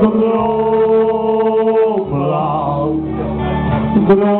the globe, the globe.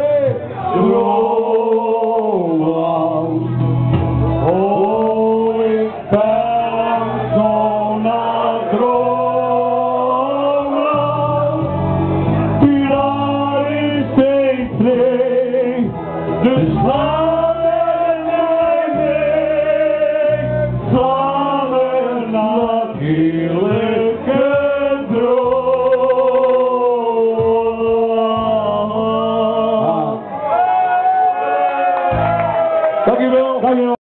Thank you, Bill. Thank you.